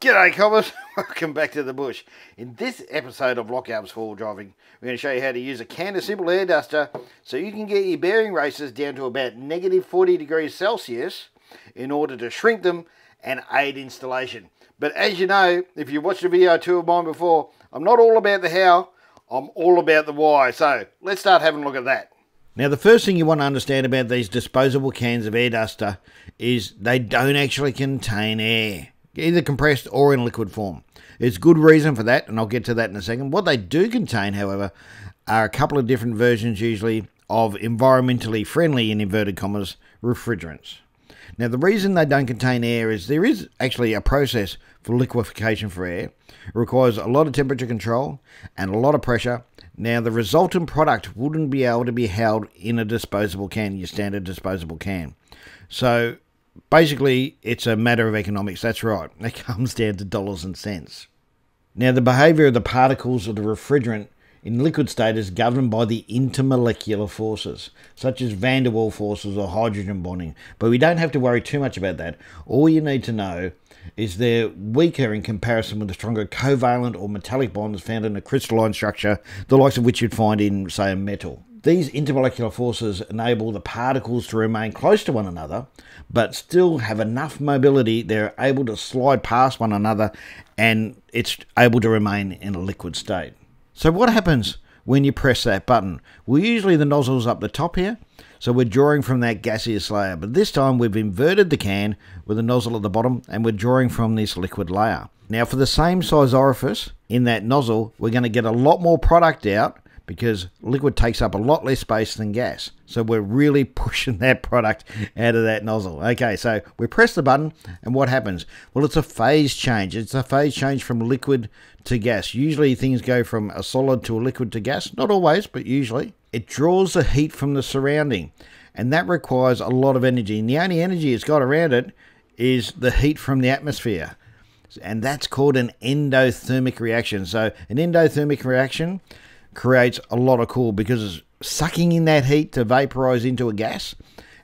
G'day, commas. Welcome back to the bush. In this episode of Lock Your Hubs Four Driving, we're going to show you how to use a can of Simple Air Duster so you can get your bearing races down to about negative 40 degrees Celsius in order to shrink them and aid installation. But as you know, if you've watched a video or two of mine before, I'm not all about the how, I'm all about the why. So let's start having a look at that. Now, the first thing you want to understand about these disposable cans of air duster is they don't actually contain air either compressed or in liquid form. There's good reason for that, and I'll get to that in a second. What they do contain, however, are a couple of different versions, usually of environmentally friendly, in inverted commas, refrigerants. Now, the reason they don't contain air is there is actually a process for liquefaction for air. It requires a lot of temperature control and a lot of pressure. Now, the resultant product wouldn't be able to be held in a disposable can, your standard disposable can. So, basically, it's a matter of economics. That's right. It comes down to dollars and cents. Now, the behavior of the particles of the refrigerant in liquid state is governed by the intermolecular forces, such as van der Waals forces or hydrogen bonding. But we don't have to worry too much about that. All you need to know is they're weaker in comparison with the stronger covalent or metallic bonds found in a crystalline structure, the likes of which you'd find in, say, a metal. These intermolecular forces enable the particles to remain close to one another, but still have enough mobility they're able to slide past one another and it's able to remain in a liquid state. So what happens when you press that button? Well, usually the nozzle's up the top here, so we're drawing from that gaseous layer, but this time we've inverted the can with the nozzle at the bottom and we're drawing from this liquid layer. Now for the same size orifice in that nozzle, we're going to get a lot more product out because liquid takes up a lot less space than gas. So we're really pushing that product out of that nozzle. Okay, so we press the button and what happens? Well, it's a phase change. It's a phase change from liquid to gas. Usually things go from a solid to a liquid to gas. Not always, but usually. It draws the heat from the surrounding and that requires a lot of energy. And the only energy it's got around it is the heat from the atmosphere. And that's called an endothermic reaction. So an endothermic reaction creates a lot of cool because it's sucking in that heat to vaporize into a gas.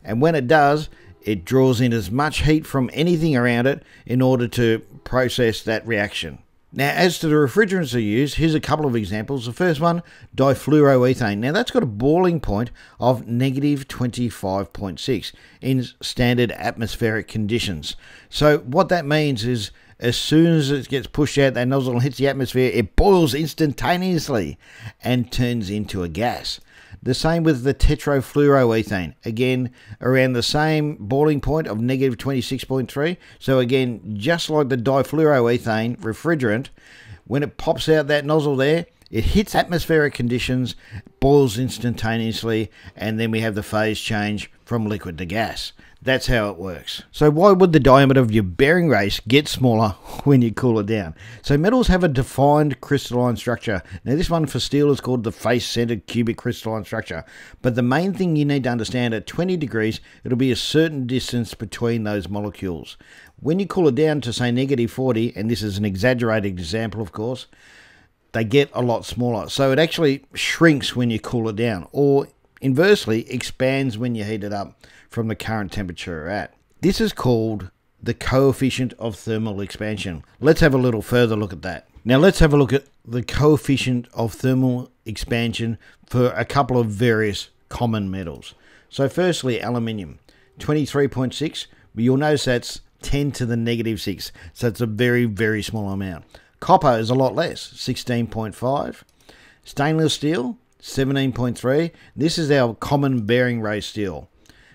And when it does, it draws in as much heat from anything around it in order to process that reaction. Now, as to the refrigerants they use, here's a couple of examples. The first one, difluoroethane. Now, that's got a boiling point of negative 25.6 in standard atmospheric conditions. So, what that means is as soon as it gets pushed out that nozzle and hits the atmosphere, it boils instantaneously and turns into a gas. The same with the tetrafluoroethane. Again, around the same boiling point of negative 26.3. So again, just like the difluoroethane refrigerant, when it pops out that nozzle there, it hits atmospheric conditions, boils instantaneously, and then we have the phase change from liquid to gas. That's how it works. So why would the diameter of your bearing race get smaller when you cool it down? So metals have a defined crystalline structure. Now this one for steel is called the face-centered cubic crystalline structure. But the main thing you need to understand at 20 degrees, it'll be a certain distance between those molecules. When you cool it down to say negative 40, and this is an exaggerated example of course, they get a lot smaller. So it actually shrinks when you cool it down, or inversely expands when you heat it up from the current temperature at. This is called the coefficient of thermal expansion. Let's have a little further look at that. Now let's have a look at the coefficient of thermal expansion for a couple of various common metals. So firstly, aluminium, 23.6, but you'll notice that's 10 to the negative 6, so it's a very, very small amount. Copper is a lot less, 16.5. Stainless steel, 17.3. This is our common bearing race steel.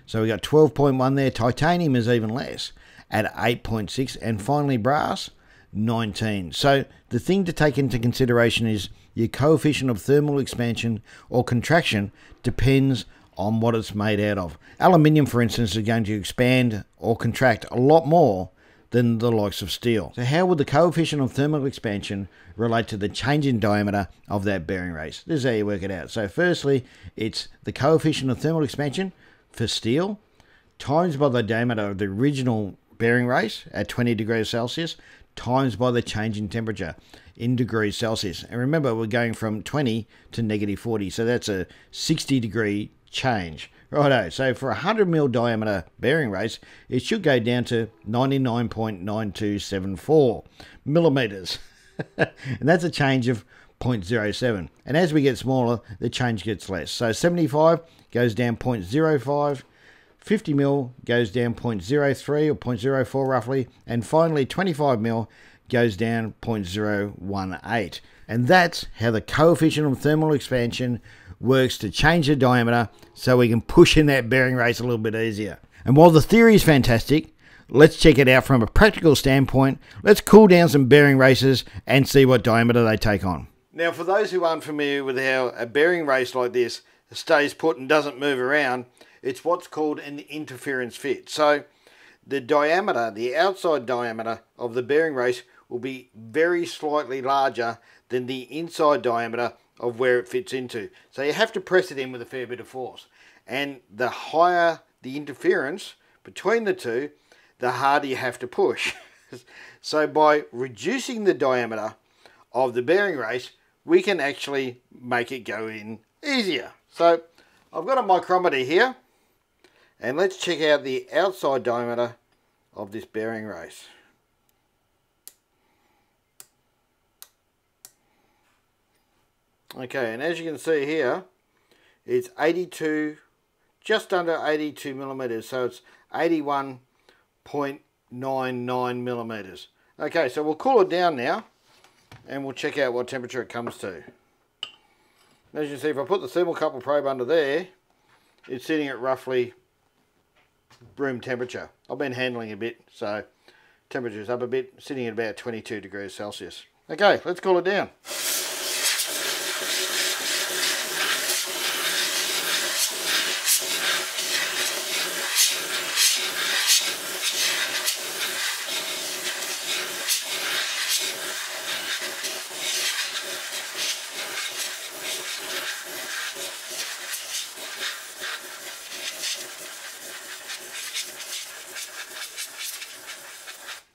So we got 12.1 there. Titanium is even less at 8.6. And finally, brass, 19. So the thing to take into consideration is your coefficient of thermal expansion or contraction depends on what it's made out of. Aluminium, for instance, is going to expand or contract a lot more than the likes of steel. So how would the coefficient of thermal expansion relate to the change in diameter of that bearing race? This is how you work it out. So firstly, it's the coefficient of thermal expansion for steel times by the diameter of the original bearing race at 20 degrees Celsius times by the change in temperature in degrees Celsius. And remember, we're going from 20 to negative 40, so that's a 60 degree change. Righto, so for a 100 mil diameter bearing race, it should go down to 99.9274 millimeters. and that's a change of 0.07. And as we get smaller, the change gets less. So 75 goes down 0.05, 50 mil goes down 0.03 or 0.04 roughly, and finally 25 mil goes down 0.018. And that's how the coefficient of thermal expansion works to change the diameter so we can push in that bearing race a little bit easier. And while the theory is fantastic, let's check it out from a practical standpoint. Let's cool down some bearing races and see what diameter they take on. Now, for those who aren't familiar with how a bearing race like this stays put and doesn't move around, it's what's called an interference fit. So the diameter, the outside diameter of the bearing race will be very slightly larger than the inside diameter of where it fits into. So you have to press it in with a fair bit of force. And the higher the interference between the two, the harder you have to push. so by reducing the diameter of the bearing race, we can actually make it go in easier. So I've got a micrometer here and let's check out the outside diameter of this bearing race. Okay, and as you can see here, it's 82, just under 82 millimeters, so it's 81.99 millimeters. Okay, so we'll cool it down now, and we'll check out what temperature it comes to. As you can see, if I put the thermocouple probe under there, it's sitting at roughly room temperature. I've been handling a bit, so temperature's up a bit, sitting at about 22 degrees Celsius. Okay, let's cool it down.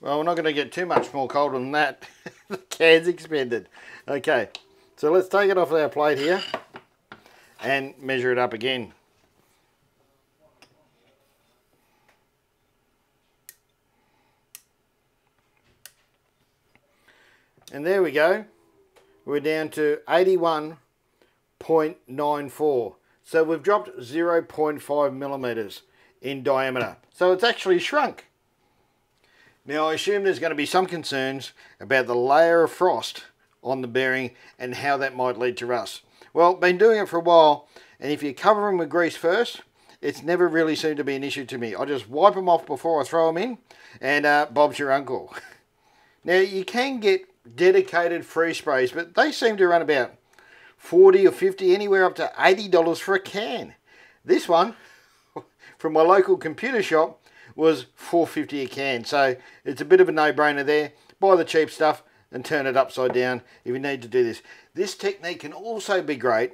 Well, we're not going to get too much more colder than that. the can's expended. Okay, so let's take it off our plate here and measure it up again. And there we go. We're down to 81.94. So we've dropped 0.5 millimeters in diameter. So it's actually shrunk. Now I assume there's going to be some concerns about the layer of frost on the bearing and how that might lead to rust. Well, been doing it for a while and if you cover them with grease first, it's never really seemed to be an issue to me. I just wipe them off before I throw them in and uh, Bob's your uncle. now you can get dedicated freeze sprays but they seem to run about 40 or 50 anywhere up to $80 for a can. This one from my local computer shop was 450 a can. So it's a bit of a no-brainer there. Buy the cheap stuff and turn it upside down if you need to do this. This technique can also be great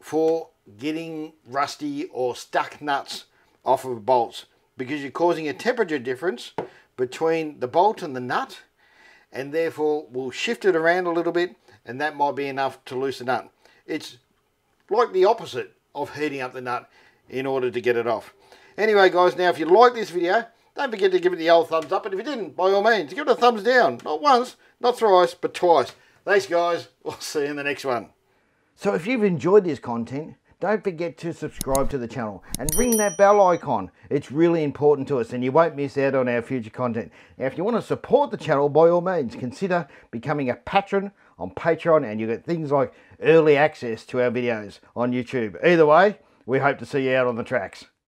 for getting rusty or stuck nuts off of bolts because you're causing a temperature difference between the bolt and the nut and therefore we'll shift it around a little bit and that might be enough to loosen up. It's like the opposite of heating up the nut in order to get it off. Anyway, guys, now if you like this video, don't forget to give it the old thumbs up. And if you didn't, by all means, give it a thumbs down. Not once, not thrice, but twice. Thanks, guys. We'll see you in the next one. So if you've enjoyed this content, don't forget to subscribe to the channel and ring that bell icon. It's really important to us and you won't miss out on our future content. Now, if you want to support the channel, by all means, consider becoming a patron on Patreon and you get things like early access to our videos on YouTube. Either way, we hope to see you out on the tracks.